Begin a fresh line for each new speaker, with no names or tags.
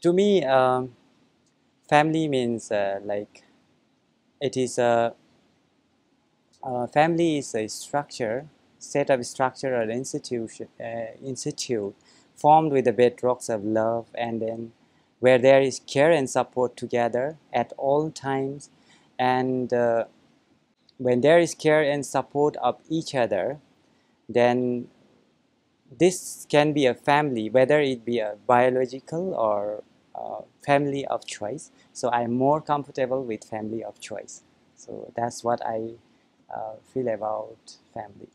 to me um, family means uh, like it is a uh, family is a structure set of structure or institution uh, institute formed with the bedrocks of love and then where there is care and support together at all times. And uh, when there is care and support of each other then this can be a family whether it be a biological or uh, family of choice. So i'm more comfortable with family of choice. So that's what i uh, feel about family